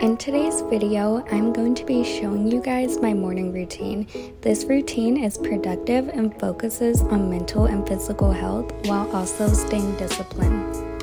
In today's video, I'm going to be showing you guys my morning routine. This routine is productive and focuses on mental and physical health while also staying disciplined.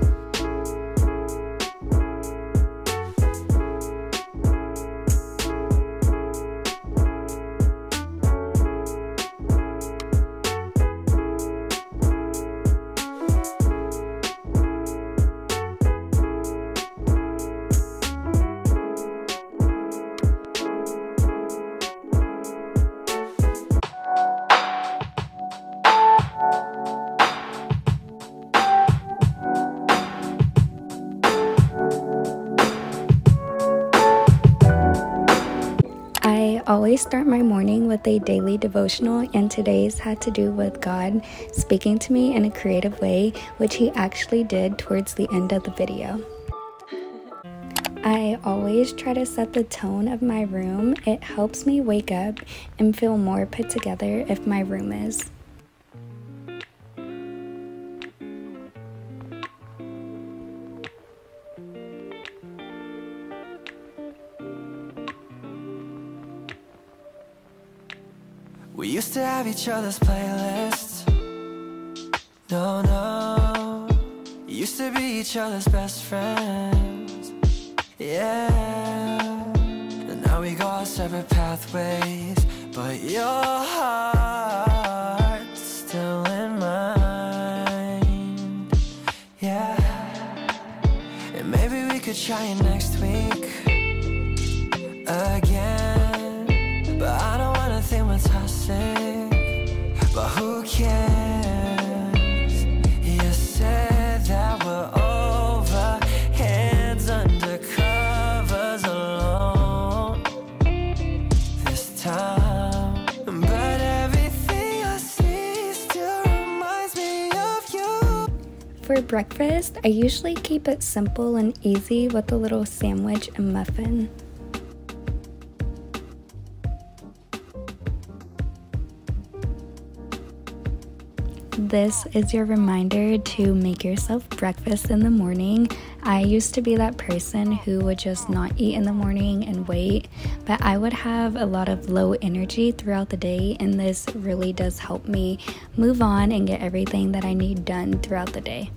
Always start my morning with a daily devotional, and today's had to do with God speaking to me in a creative way, which He actually did towards the end of the video. I always try to set the tone of my room. It helps me wake up and feel more put together if my room is. We used to have each other's playlists. No, no. Used to be each other's best friends. Yeah. And now we go our separate pathways. But your heart's still in mine. Yeah. And maybe we could try it next week again. We're. But who cares? You said that we're over, hands under covers alone this time. But everything I see still reminds me of you. For breakfast, I usually keep it simple and easy with a little sandwich and muffin. This is your reminder to make yourself breakfast in the morning. I used to be that person who would just not eat in the morning and wait, but I would have a lot of low energy throughout the day, and this really does help me move on and get everything that I need done throughout the day.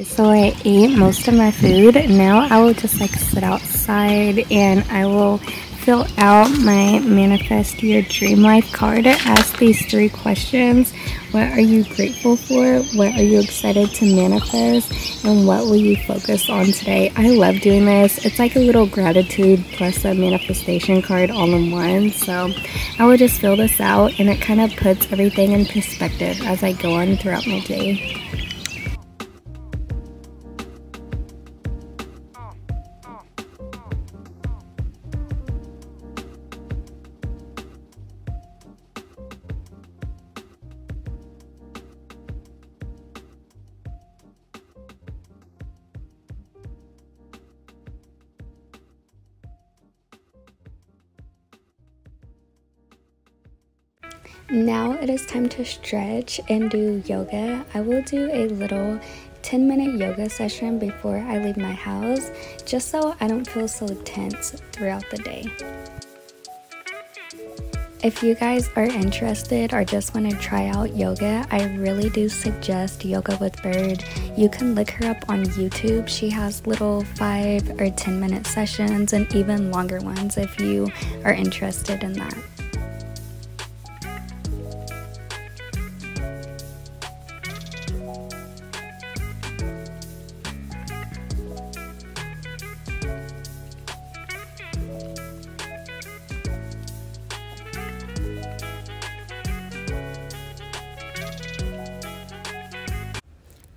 So I ate most of my food. Now I will just like sit outside and I will fill out my manifest your dream life card. It asks these three questions. What are you grateful for? What are you excited to manifest? And what will you focus on today? I love doing this. It's like a little gratitude plus a manifestation card all in one. So I will just fill this out and it kind of puts everything in perspective as I go on throughout my day. Now it is time to stretch and do yoga. I will do a little 10 minute yoga session before I leave my house just so I don't feel so tense throughout the day. If you guys are interested or just want to try out yoga, I really do suggest Yoga with Bird. You can look her up on YouTube. She has little 5 or 10 minute sessions and even longer ones if you are interested in that.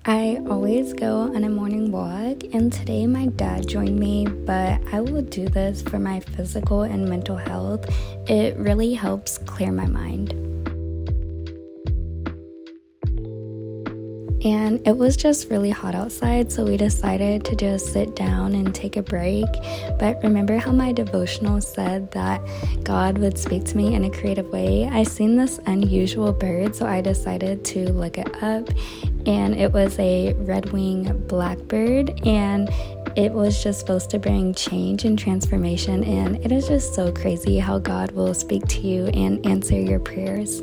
I always go on a morning walk, and today my dad joined me, but I will do this for my physical and mental health. It really helps clear my mind. And it was just really hot outside, so we decided to just sit down and take a break. But remember how my devotional said that God would speak to me in a creative way? I seen this unusual bird, so I decided to look it up, and it was a red wing blackbird, and it was just supposed to bring change and transformation, and it is just so crazy how God will speak to you and answer your prayers.